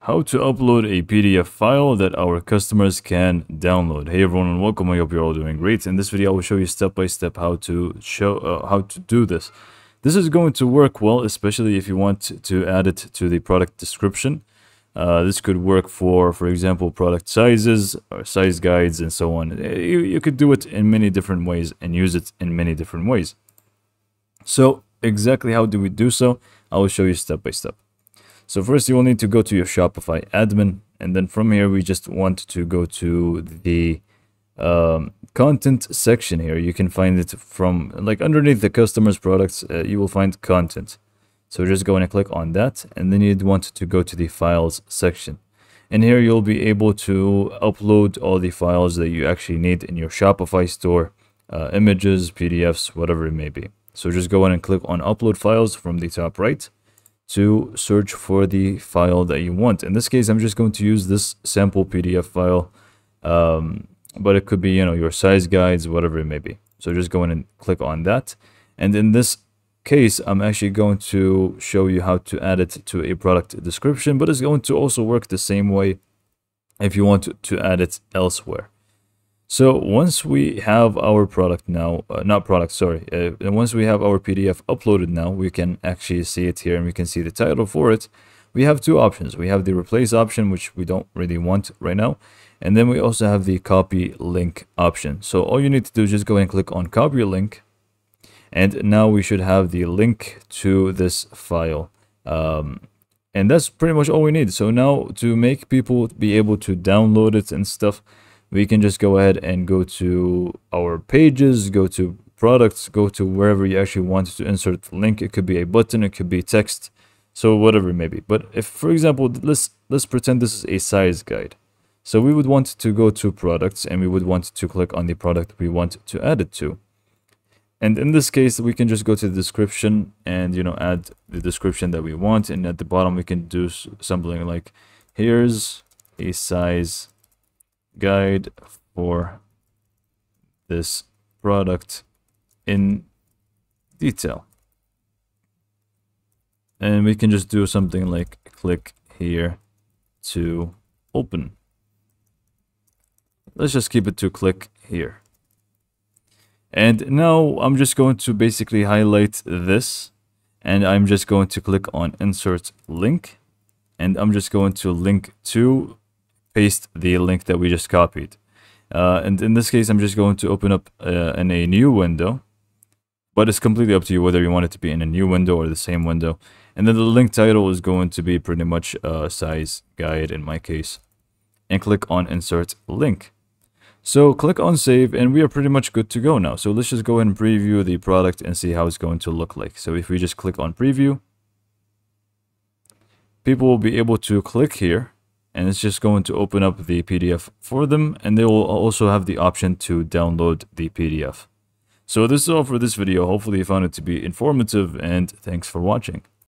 how to upload a PDF file that our customers can download. Hey everyone and welcome, I hope you're all doing great. In this video I will show you step by step how to show uh, how to do this. This is going to work well, especially if you want to add it to the product description. Uh, this could work for, for example, product sizes or size guides and so on. You, you could do it in many different ways and use it in many different ways. So exactly how do we do so? I will show you step by step. So first you will need to go to your Shopify admin and then from here we just want to go to the um, content section here. You can find it from like underneath the customers products uh, you will find content. So just go and click on that and then you'd want to go to the files section. And here you'll be able to upload all the files that you actually need in your Shopify store, uh, images, PDFs, whatever it may be. So just go in and click on upload files from the top right to search for the file that you want. In this case, I'm just going to use this sample PDF file, um, but it could be, you know, your size guides, whatever it may be. So just go in and click on that. And in this case, I'm actually going to show you how to add it to a product description, but it's going to also work the same way if you want to, to add it elsewhere. So once we have our product now, uh, not product, sorry, uh, once we have our PDF uploaded now, we can actually see it here and we can see the title for it. We have two options. We have the replace option, which we don't really want right now. And then we also have the copy link option. So all you need to do is just go and click on copy link. And now we should have the link to this file. Um, and that's pretty much all we need. So now to make people be able to download it and stuff, we can just go ahead and go to our pages, go to products, go to wherever you actually want to insert the link. It could be a button, it could be text, so whatever it may be. But if, for example, let's let's pretend this is a size guide. So we would want to go to products and we would want to click on the product we want to add it to. And in this case, we can just go to the description and, you know, add the description that we want. And at the bottom, we can do something like, here's a size guide for this product in detail. And we can just do something like click here to open. Let's just keep it to click here. And now I'm just going to basically highlight this and I'm just going to click on insert link and I'm just going to link to paste the link that we just copied. Uh, and in this case, I'm just going to open up uh, in a new window. But it's completely up to you whether you want it to be in a new window or the same window. And then the link title is going to be pretty much a size guide in my case. And click on insert link. So click on save and we are pretty much good to go now. So let's just go ahead and preview the product and see how it's going to look like. So if we just click on preview, people will be able to click here and it's just going to open up the PDF for them and they will also have the option to download the PDF. So this is all for this video. Hopefully you found it to be informative and thanks for watching.